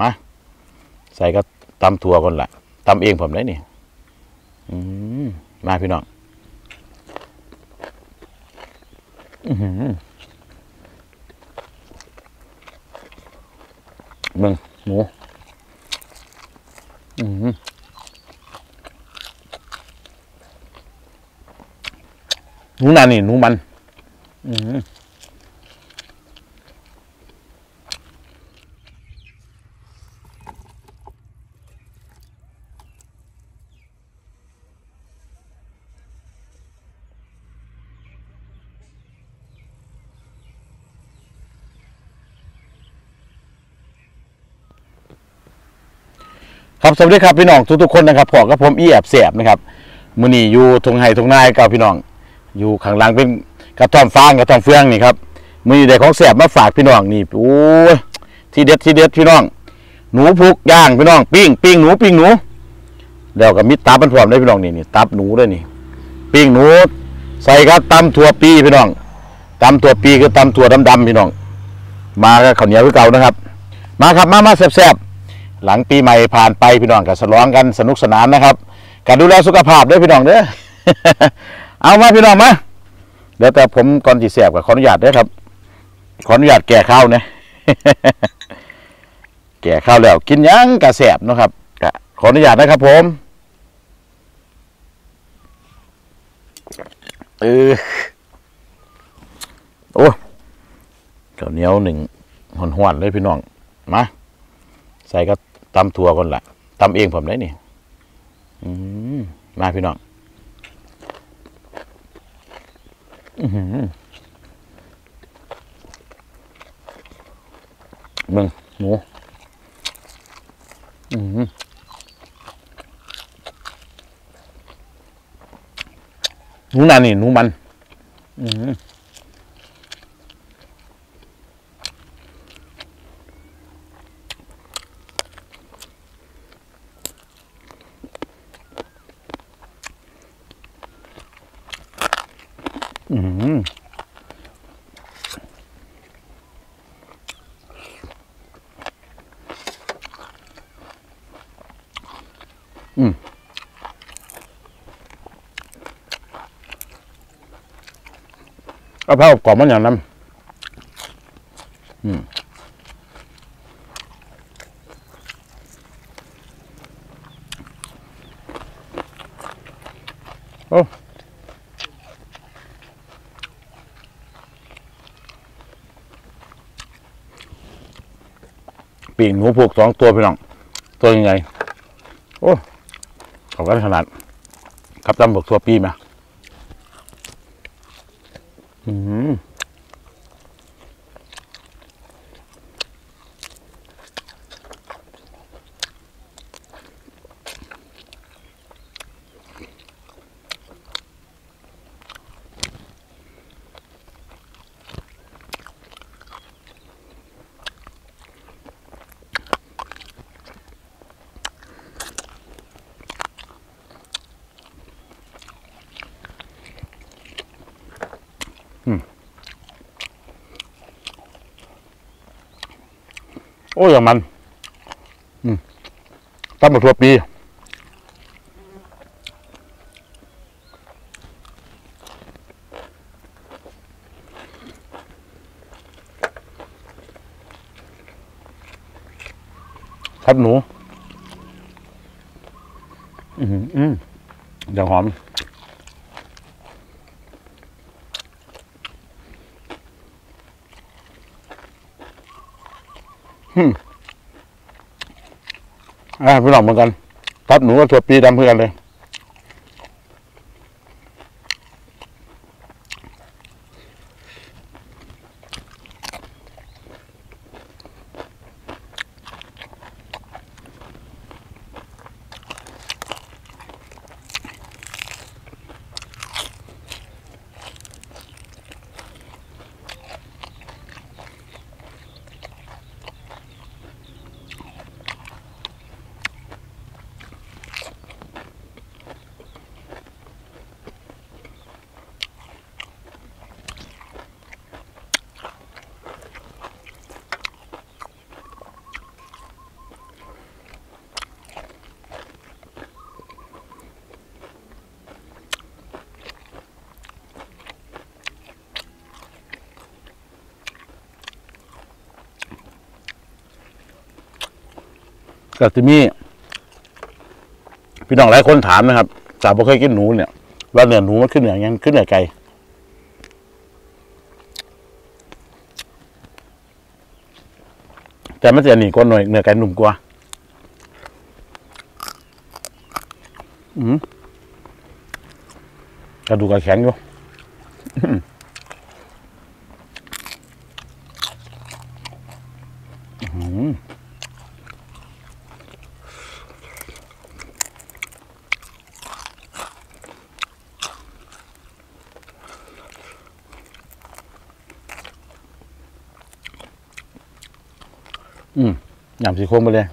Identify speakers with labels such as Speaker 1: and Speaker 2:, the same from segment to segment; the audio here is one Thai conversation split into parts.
Speaker 1: มาใส่ก็ตำถั่วก่อนละตำเองผมได้นี่มมาพี่น้องอื้อหือมึงหมูหนูนานี่หนูมัน อื ครับสวัสดีครับพี่น้องทุกๆคนนะครับพอกับผมอีแอบเสียบนะครับมือนี่อยู่ทงไห้ทงนายกับพี่น้อง อยู่ข้างหลังเป็นกระท่อมฟางกระท่อมเฟืองนี่ครับมือนี่ได้ของเสียบมาฝากพี่น้องนี่โอ้ยทีเด็ดทีเด็ดพี่น้อง หนูพุกย่างพี่น้องปิ้งปิ้งหนูปิ้งหนูแล้วก็มีตับมันพร้อมได้พี่น้องนี่นี่ตับหนูด้วยนี่ปิ้งหนู ใส่ครับตำถั่วปีพี่น้องตำถั่วปีคือตำถั่วดำๆพี่น้อง มากับข้าวเหนียวคือเก่านะครับ มาครับมามาแซ่บๆ หลังปีใหม่ผ่านไปพี่น้องก็ฉลองกันสนุกสนานนะครับการดูแลสุขภาพด้วยพี่น้องเด้อเอามาพี่น้องมาเดี๋ยวแต่ผมก่อนจีเสียบกับขออนุญาตด้วยครับ ขออนุญาตแก่ข้าวเนี่ยแก่ข้าวแล้ว กินยังกระแสบนะครับก็ขออนุญาตนะครับ ผมเออโอ้ข้าวเหนียวหนึ่งหวนๆเลยพี่น้องมาใส่ก็ ตำถั่วก่อนละตำเองผมได้นี่มมาพี่น้องอื้อหมึงหมูหนูนานี่หนูมัน อือ กะเรากรอบมันอย่างนั้นอืมโอ้ปีกหนูผูกสองตัวพี่น้อง ตัวยังไง โอ้เขากันขนาด ครับตำบกตัวปีมา 嗯 อืมโอ้อย่างมันอืมตำบกตัวปีครับหนู อืมอืมเดี๋ยวหอม อ่าพี่น้องเหมือนกันทับหนูก็ถั่วปีดำเพื่อนกันเลย ก็จะมีพี่น้องหลายคนถามนะครับจาบ่เคยกินหนูเนี่ย ว่าเนื้อหนูมันขึ้นเหนือยังขึ้นเหนือไก่แต่มันจะหนีก้นหน่อยเหนือไก่หนุ่มกว่าอืมกระดูกกระแข็งอยู่อืม อืมหยำสีโครงไปเลย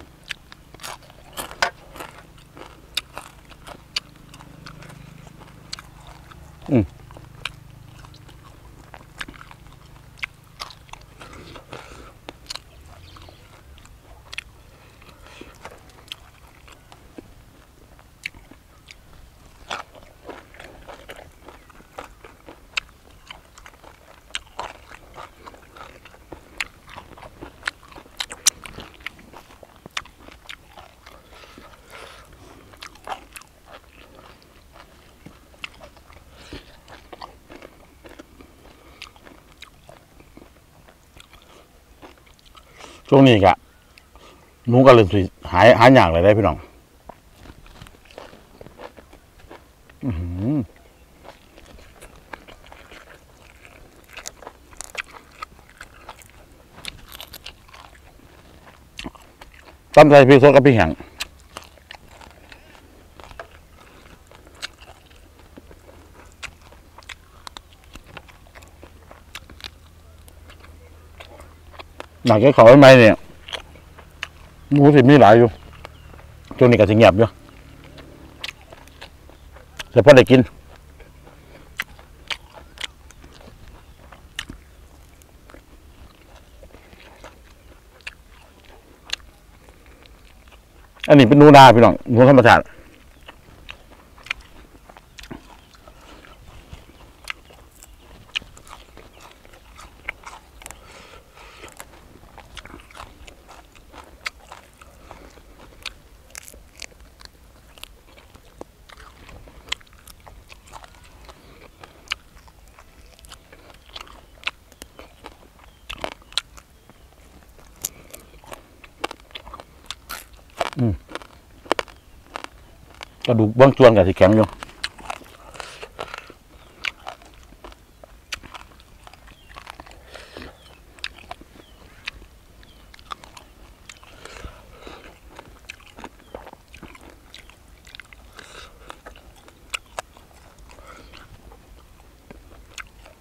Speaker 1: อืม ช่วงนี้กะหนูก็เริ่มสิหายหายอย่างเลยได้พี่น้องอือตั้มใจพริกสดกับพี่แห้ง หนักแค่เขาไม่ไเนี่ยหมูสิมีหลายอยู่ช่วงนี้ก็สิเงียบอยู่แต่พอได้กินอันนี้เป็นนูนาพี่น้องนูธรรมชาติ ดูบื้งส่วนกับสิแข็งอยู่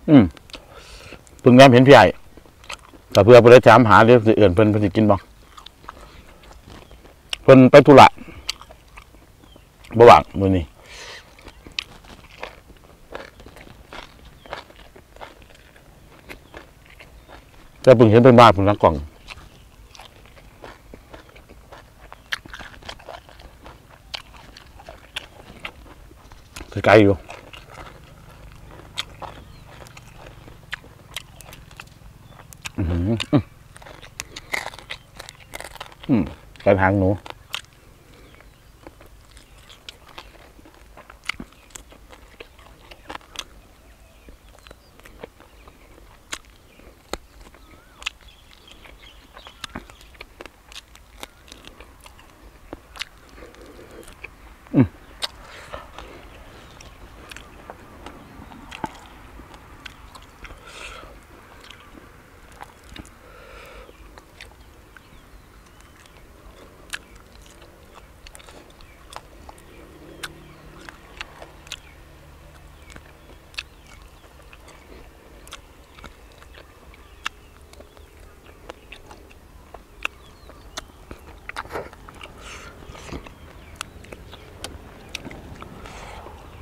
Speaker 1: อืมเพิ่งแนมเห็นพี่ใหญ่แต่เพื่อไปถามหาเรื่องสิเอื่นเพิ่นเพิ่นสิกินบ่เพิ่นไปธุระ บ่ว่างมื้อนี้แต่เพิ่งเห็นเพิ่นมาเพิ่นลักกล่องไกลอยู่อือหืออืมอืมไปทางหนู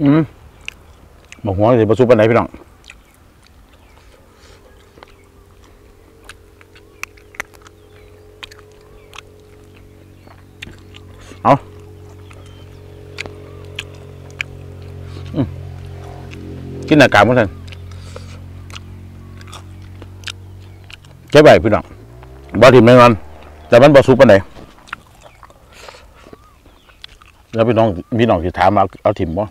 Speaker 1: อืมบอกหัวสิประสุปันไหนพี่น้องเอาอืมกินหน้ากากมั้งท่านเก็บไว้พี่น้องบอทิมแน่นอนแต่มันบอสุปันไหนแล้วพี่น้องพี่น้องจะถามเอาเอาถิ่มบ่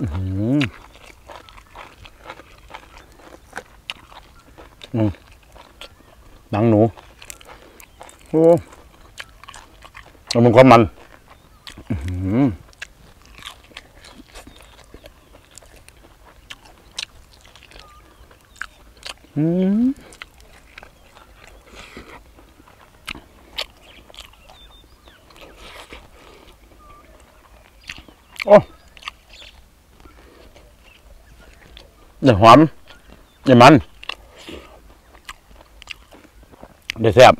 Speaker 1: อื้อหืออืมหนังหนู โอ้แล้ว มันก็มันอือหืออืมโอ้เดี๋ยวหอมเดี๋ยวมันเดี๋ยวแซ่บ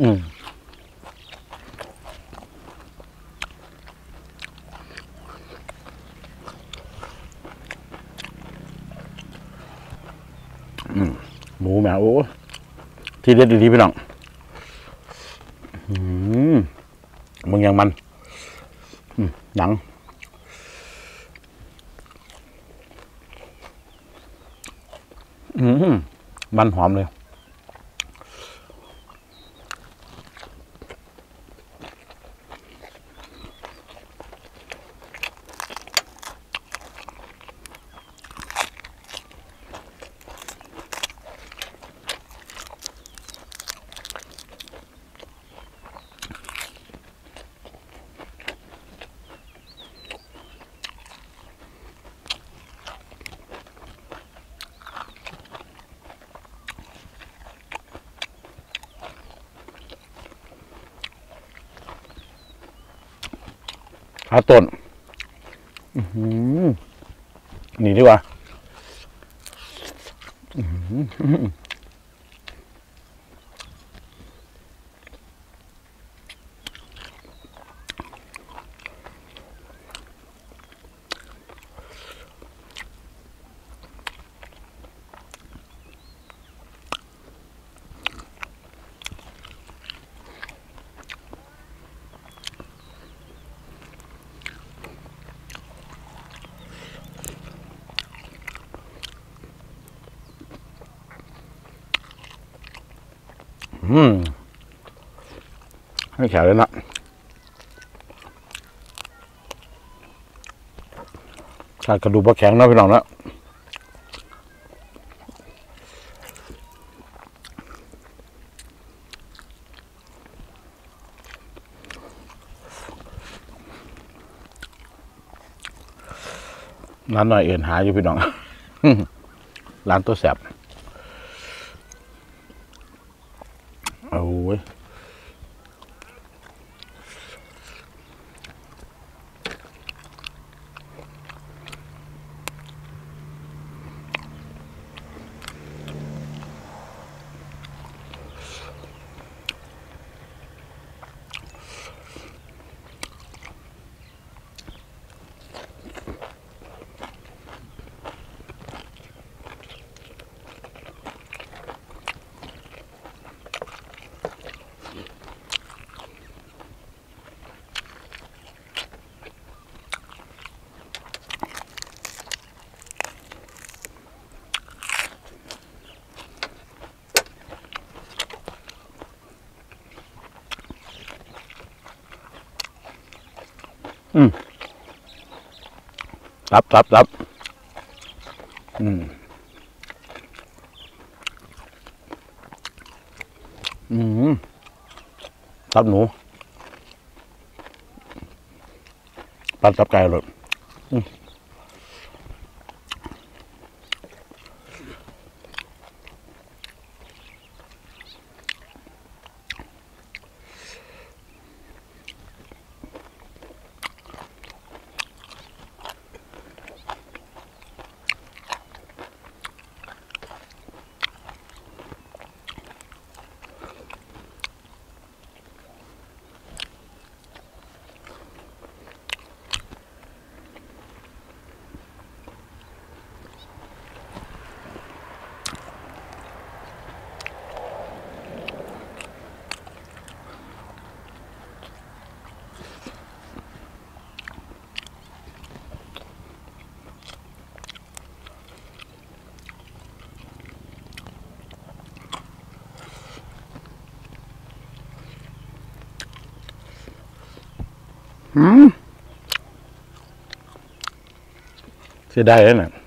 Speaker 1: อืม หมูแมวโอ้ที่เด็ดดีๆพี่น้องมึงยังมันหนังมันหอมเลย หาต้นหนี่ดีกว่า อื้อหืออืมให้แข็งเลยนะถ้ากระดูกบ่แข็งเนาะพี่น้องนะร้านหน่อยเอ็นหาอยู่พี่น้อง ร้านตัวแสบ เรับรับรับอืม อืมรับหนูปัดรับไก่เลยอืม เสียดายแล้วนะ่ะ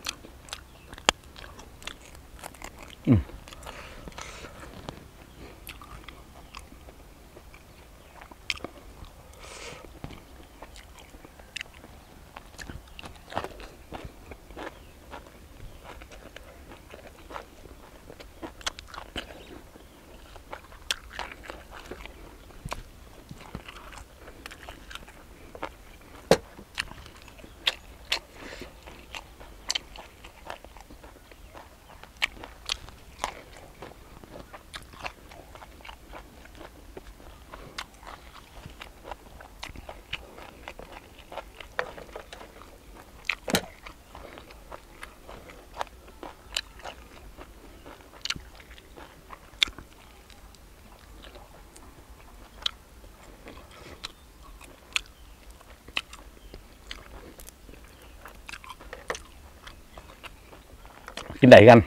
Speaker 1: กินไหนกัน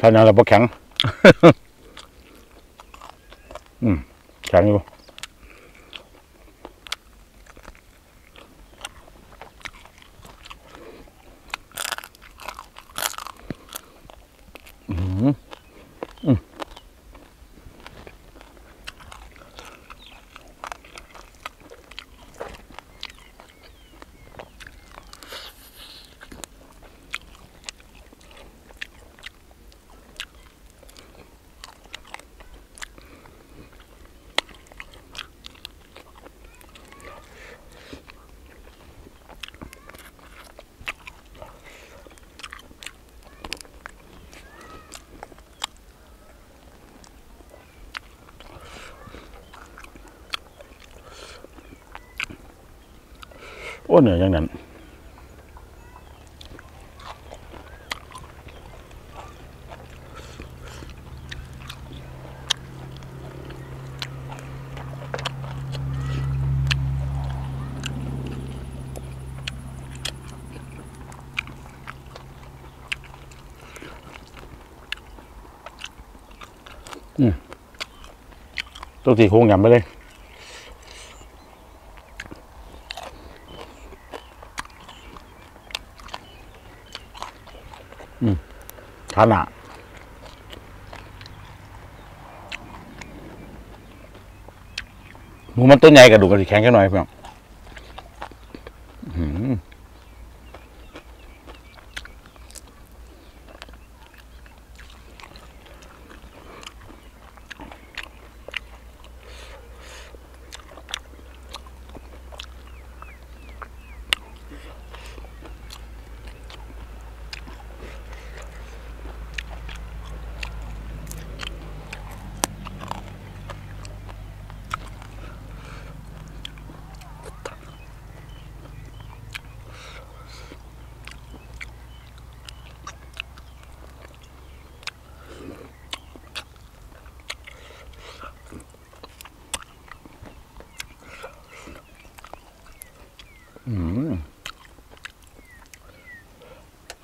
Speaker 1: ท่านั้นเราพอแข็ง อืมแข็งอยู่อืมอืม โอ้เหนื่อยอย่างนั้นอืมตัวตีโค้งยำไปเลย ฐานะหมูมันต้นใหญ่กระดูกกระดิแข็งแค่หน่อยเพื่อนอื้อหือ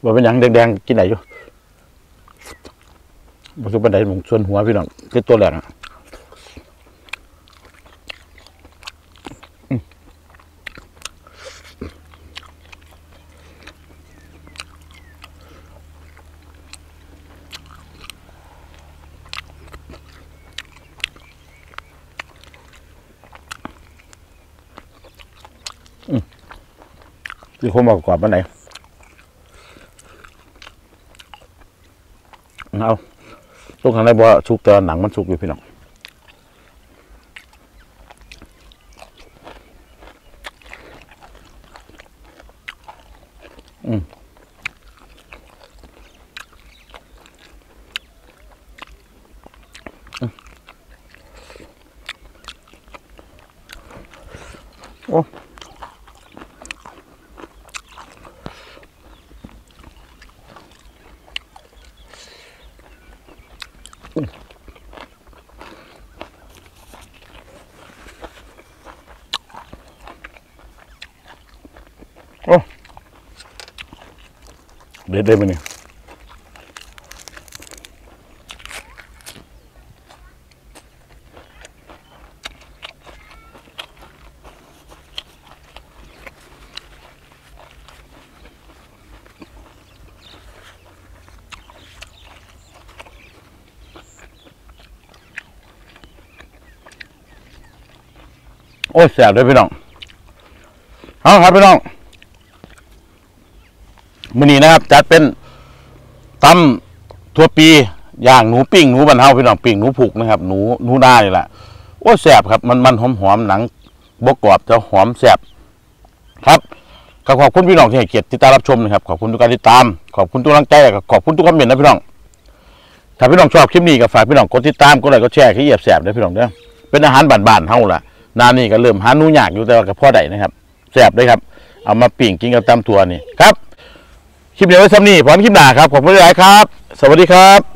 Speaker 1: ว่าเป็นหยังแดงๆกินไหนอยู่บสุบันไดหมงส่วนหัวพี่น้องคือตัวแหลกอะอือืมคือคมากกว่าปันไหน เอาลูกข้างในบ่ชุกแต่หนังมันชุกอยู่พี่น้อง Oh. Bebe ini. โอ้แสบเลยพี่น้องเอาครับพี่น้องมื้อนี้นะครับ จัดเป็นตำทั่วปีย่างหนูปิ้งหนูบันเฮาพี่น้องปิ้งหนูผูกนะครับ หนูหนูนานี่แหละโอ้แสบครับ มันมันหอมหอมๆหนังบกกรอบจะหอมแสบครับก็ขอบคุณพี่น้องที่ให้เกียรติติดตามรับชมนะครับ ขอบคุณทุกการติดตาม ขอบคุณทุกกำลังใจและก็ขอบคุณทุกคอมเมนต์นะพี่น้อง ถ้าพี่น้องชอบคลิปนี้ก็ฝากพี่น้องกดติดตามกดไลค์กดแชร์ให้เหยียบแสบด้วยพี่น้องเด้อเป็นอาหารบานๆเฮาล่ะ นานนี้ก็เริ่มหาหนูยากอยู่แต่ว่ากับพ่อใดนะครับแสบด้วยครับ เอามาปิ่งกินกับตำถั่วนี่ครับคลิปนี้ไว้ซ้ำนี่พร้อมคลิปหน้าครับขอบคุณหลายครับ สวัสดีครับ